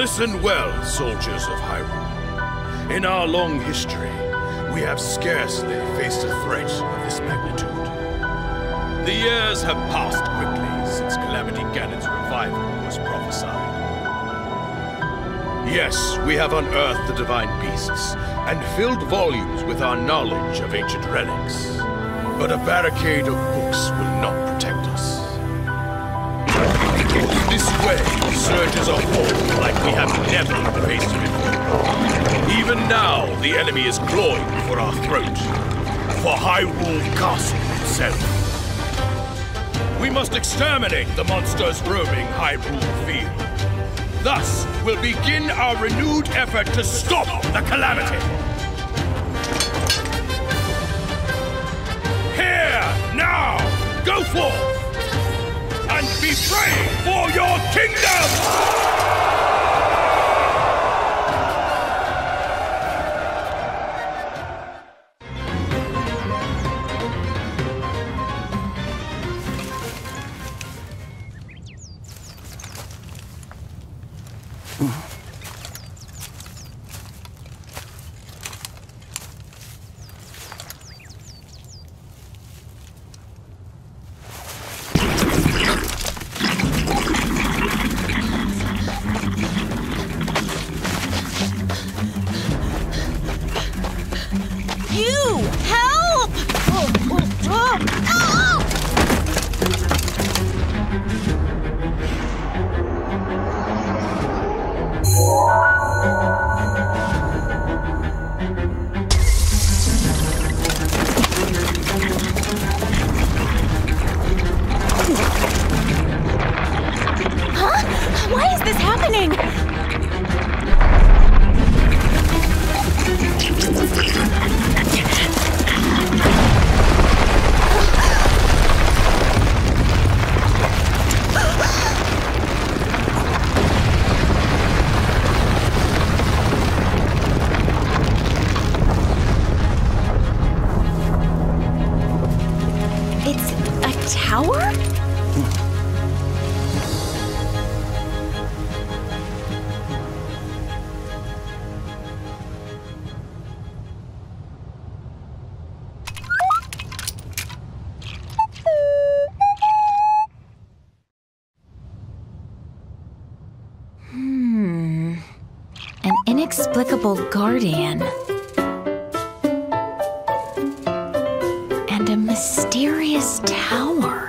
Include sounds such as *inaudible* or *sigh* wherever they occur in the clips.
Listen well, soldiers of Hyrule. In our long history, we have scarcely faced a threat of this magnitude. The years have passed quickly since Calamity Ganon's revival was prophesied. Yes, we have unearthed the divine beasts and filled volumes with our knowledge of ancient relics. But a barricade of books will not protect. This way surges a horde like we have never faced before. Even now, the enemy is clawing for our throat. For Hyrule Castle itself. We must exterminate the monsters roaming Hyrule Field. Thus, we'll begin our renewed effort to stop the calamity. Here, now, go forth! Be brave for your kingdom! Is happening? Inexplicable guardian. And a mysterious tower.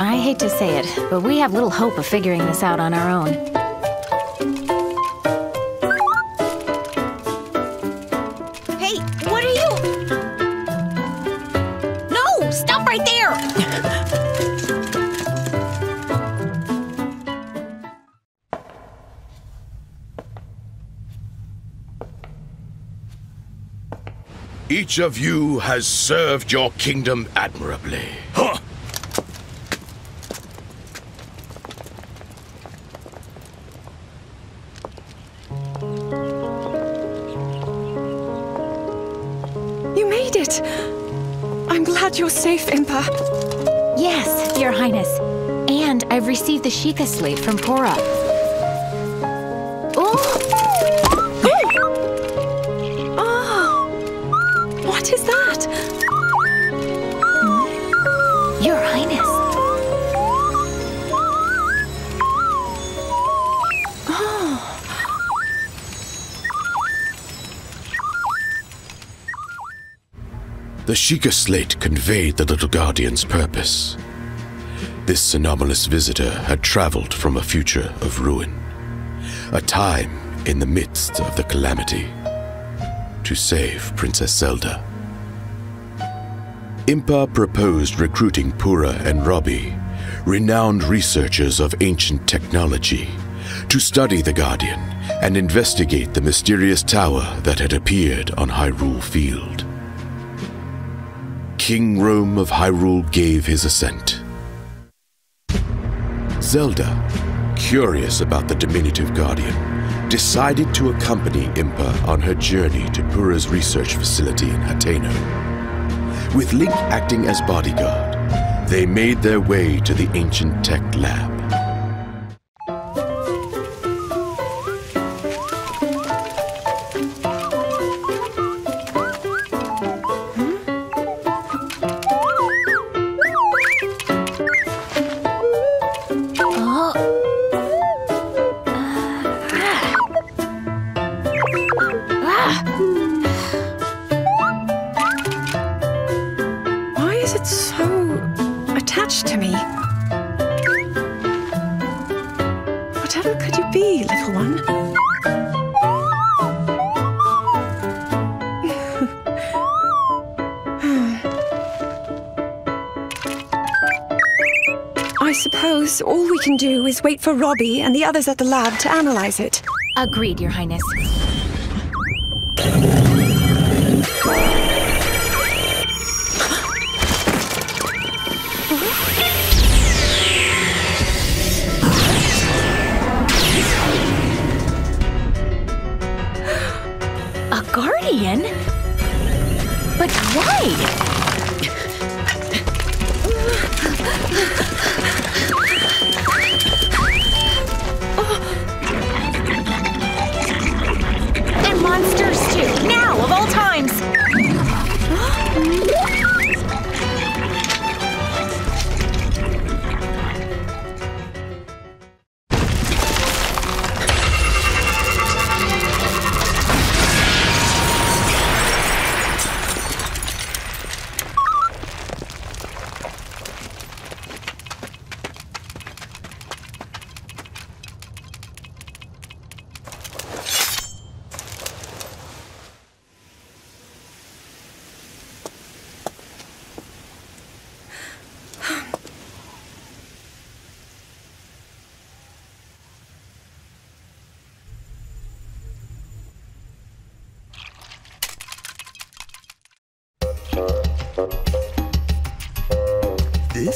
I hate to say it, but we have little hope of figuring this out on our own. Each of you has served your kingdom admirably. Huh! You made it! I'm glad you're safe, Impa. Yes, Your Highness. And I've received the Sheikah slate from Purah. The Sheikah slate conveyed the little guardian's purpose. This anomalous visitor had traveled from a future of ruin, a time in the midst of the calamity, to save Princess Zelda. Impa proposed recruiting Purah and Robbie, renowned researchers of ancient technology, to study the Guardian and investigate the mysterious tower that had appeared on Hyrule Field. King Rhoam of Hyrule gave his assent. Zelda, curious about the diminutive Guardian, decided to accompany Impa on her journey to Purah's research facility in Hateno. With Link acting as bodyguard, they made their way to the ancient tech lab. Why is it so attached to me? Whatever could you be, little one? I suppose all we can do is wait for Robbie and the others at the lab to analyze it. Agreed, Your Highness. But why?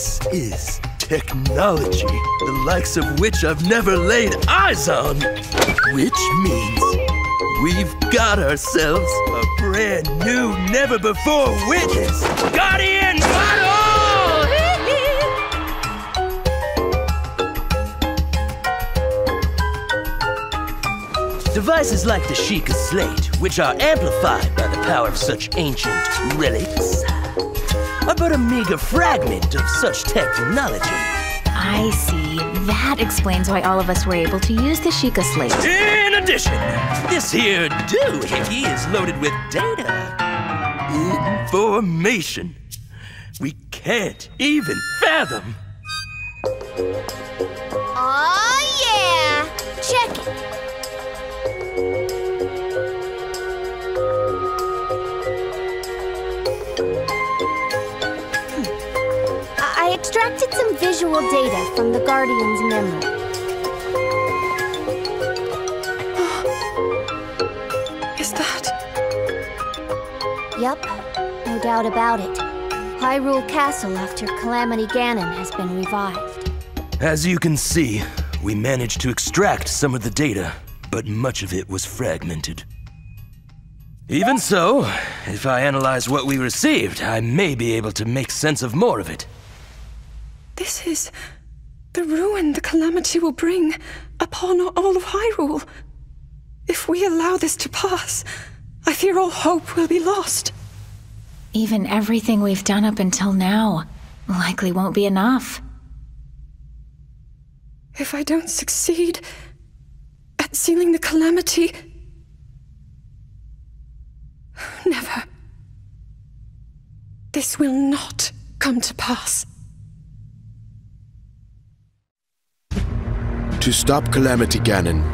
This is technology, the likes of which I've never laid eyes on. Which means we've got ourselves a brand new, never before witnessed Guardian Battle! Devices like the Sheikah Slate, which are amplified by the power of such ancient relics, are but a meager fragment of such technology. I see. That explains why all of us were able to use the Sheikah slate. In addition, this here doohickey is loaded with data. Information. We can't even fathom. Aw, yeah! Check it. Extracted some visual data from the Guardian's memory. *gasps* Is that. Yep, no doubt about it. Hyrule Castle after Calamity Ganon has been revived. As you can see, we managed to extract some of the data, but much of it was fragmented. Even so, if I analyze what we received, I may be able to make sense of more of it. Is the ruin the calamity will bring upon all of Hyrule. If we allow this to pass, I fear all hope will be lost. Even everything we've done up until now likely won't be enough. If I don't succeed at sealing the calamity. *sighs* Never. This will not come to pass. To stop Calamity Ganon,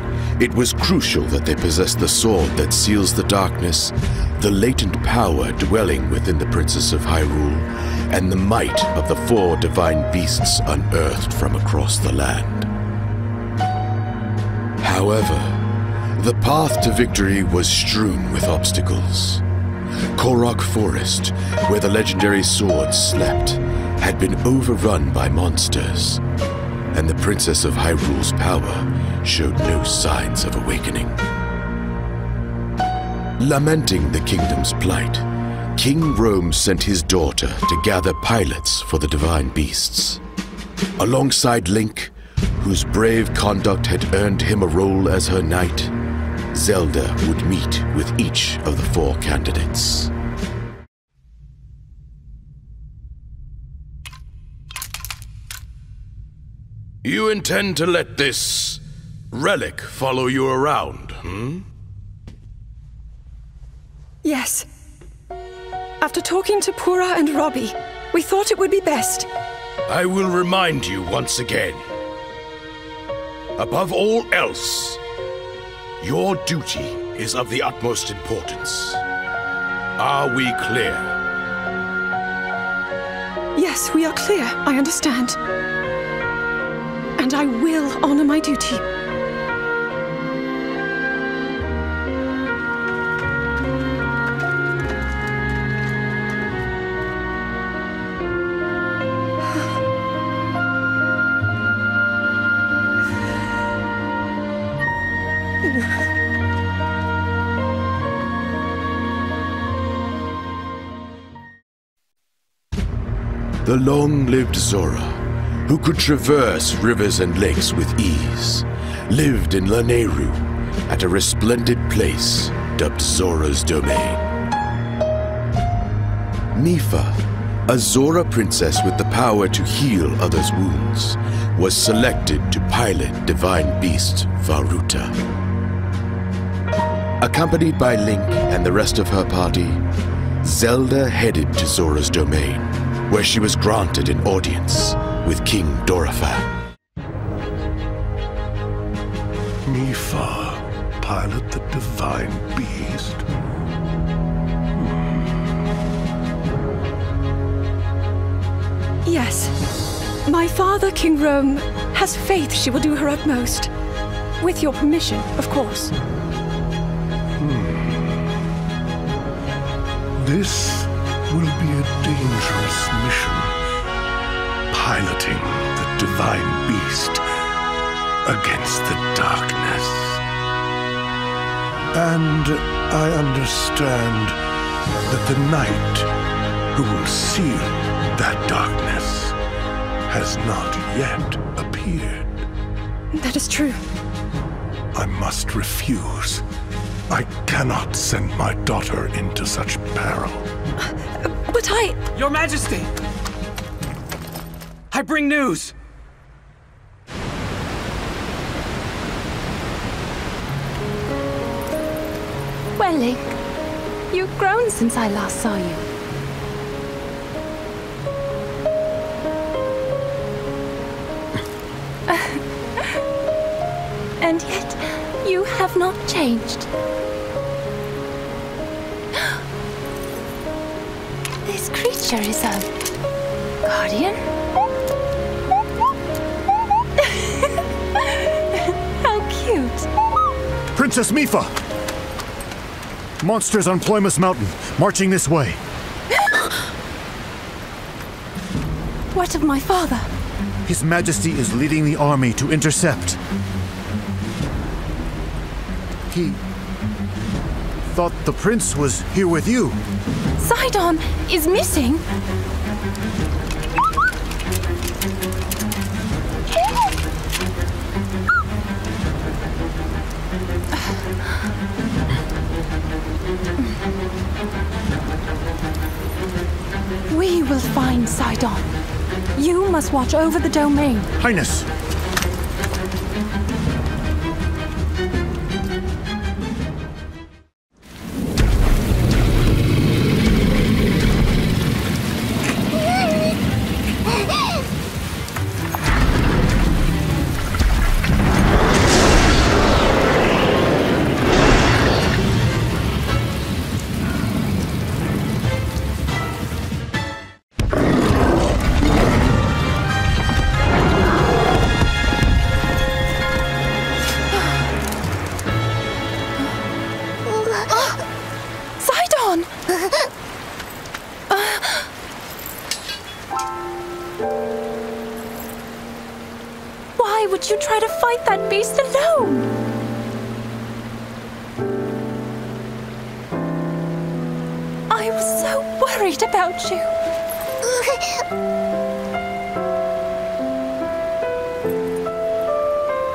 it was crucial that they possess the sword that seals the darkness, the latent power dwelling within the Princess of Hyrule, and the might of the four divine beasts unearthed from across the land. However, the path to victory was strewn with obstacles. Korok Forest, where the legendary sword slept, had been overrun by monsters, and the Princess of Hyrule's power showed no signs of awakening. Lamenting the kingdom's plight, King Rhoam sent his daughter to gather pilots for the divine beasts. Alongside Link, whose brave conduct had earned him a role as her knight, Zelda would meet with each of the four candidates. You intend to let this relic follow you around, hmm? Yes. After talking to Purah and Robbie, we thought it would be best. I will remind you once again. Above all else, your duty is of the utmost importance. Are we clear? Yes, we are clear. I understand. And I will honor my duty. The long-lived Zora, who could traverse rivers and lakes with ease, lived in Lanayru at a resplendent place dubbed Zora's Domain. Mipha, a Zora princess with the power to heal others' wounds, was selected to pilot divine beast Vah Ruta. Accompanied by Link and the rest of her party, Zelda headed to Zora's domain, where she was granted an audience with King Dorephan. Mipha, pilot the divine beast. Yes. My father, King Rhoam, has faith she will do her utmost. With your permission, of course. Hmm. This will be a dangerous mission. Piloting the divine beast against the darkness. And I understand that the knight who will seal that darkness has not yet appeared. That is true. I must refuse. I cannot send my daughter into such peril. But I. Your Majesty! I bring news! Well, Link, you've grown since I last saw you. *laughs* and yet, you have not changed. *gasps* This creature is a guardian? Princess Mipha! Monsters on Ploymus Mountain, marching this way. *gasps* What of my father? His Majesty is leading the army to intercept. He thought the prince was here with you. Sidon is missing. You must watch over the domain. Highness! I was so worried about you.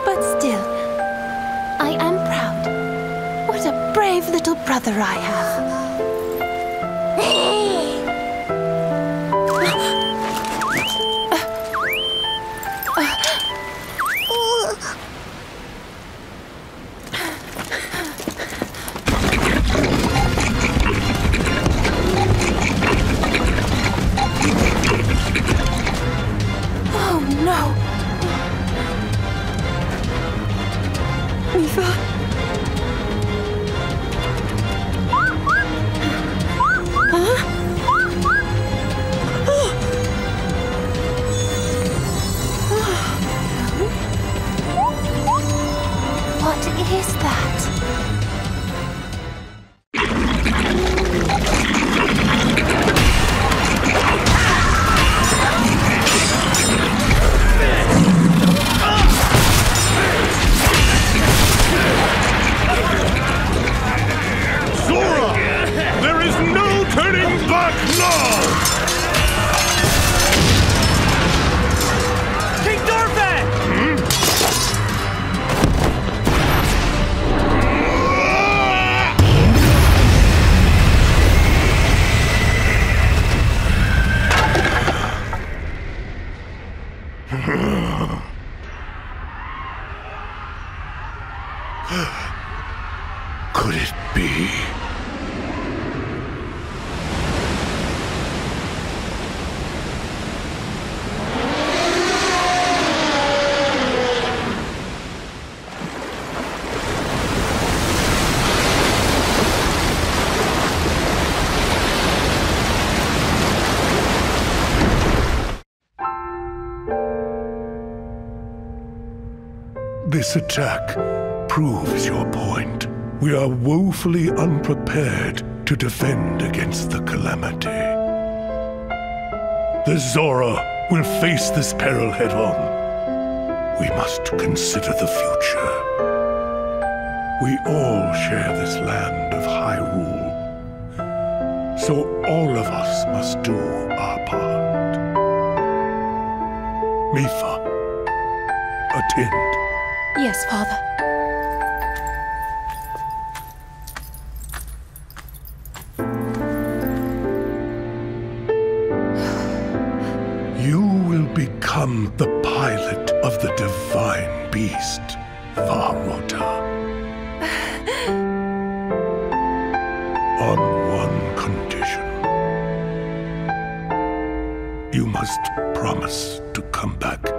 But still, I am proud. What a brave little brother I have. No! Mipha? Turning This attack proves your point. We are woefully unprepared to defend against the calamity. The Zora will face this peril head on. We must consider the future. We all share this land of Hyrule. So all of us must do our part. Mipha, attend. Yes, Father. You will become the pilot of the divine beast, Vah Ruta. On one condition. You must promise to come back.